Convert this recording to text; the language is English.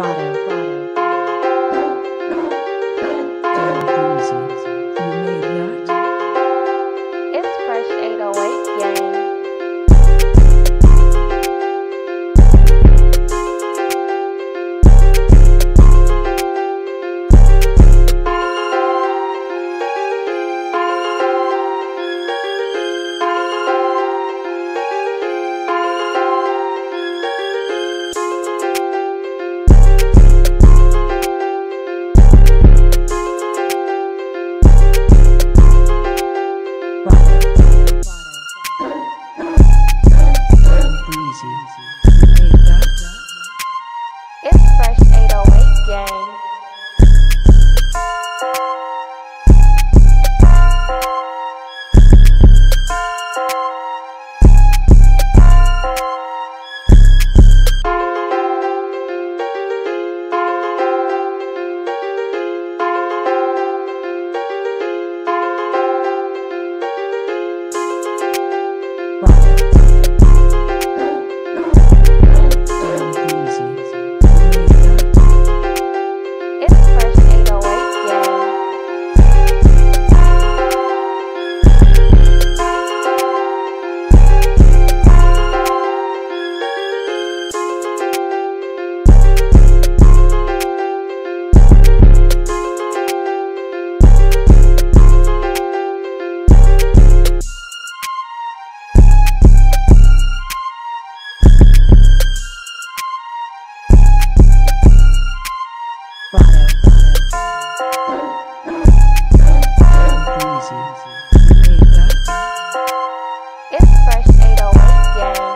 Grotto. 行。Yay!